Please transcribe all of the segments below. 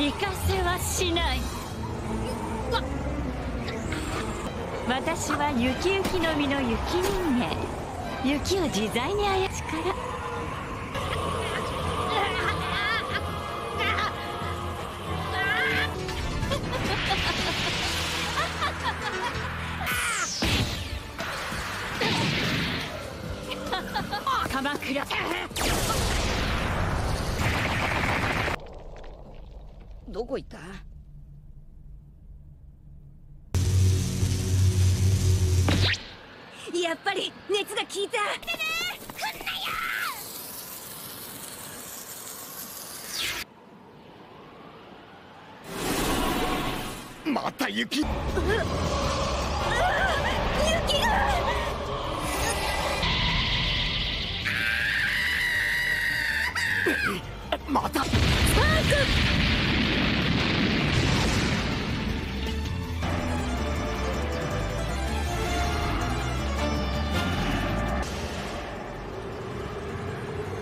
行かせはしない。私は雪雪の実の雪人間。雪を自在に操るから鎌倉。どこ行った？やっぱり熱が効いた。来んなよまた雪。雪が。また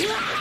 Yeah!